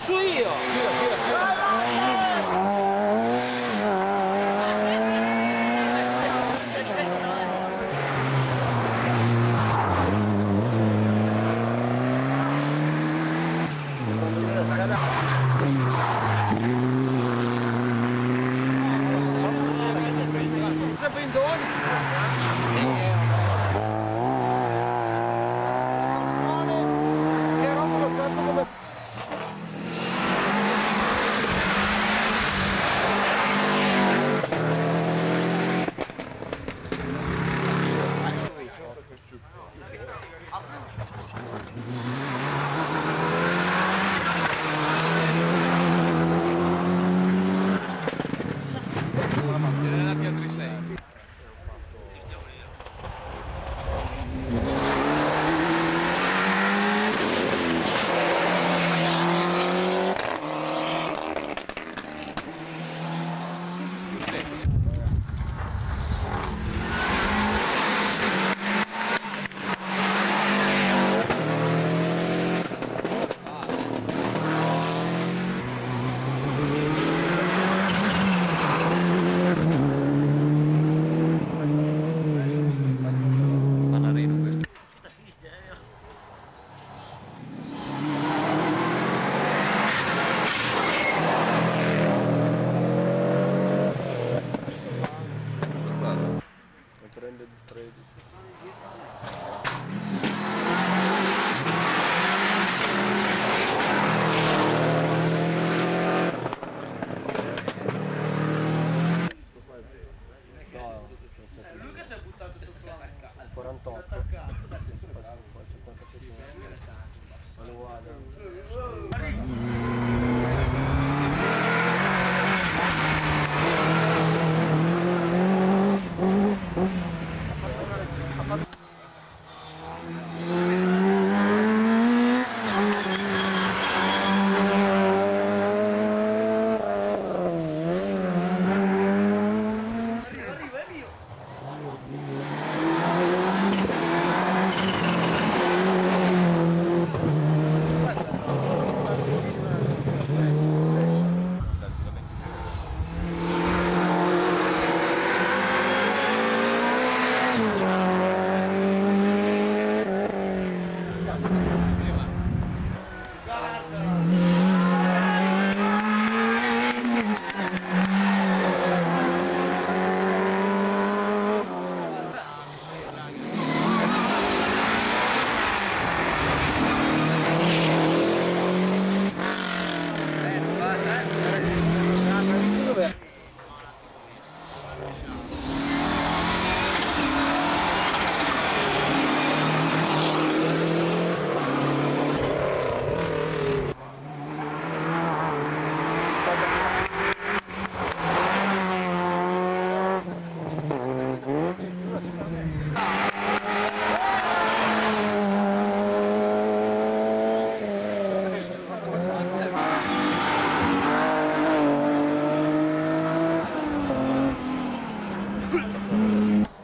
水よ dentro. 嗯。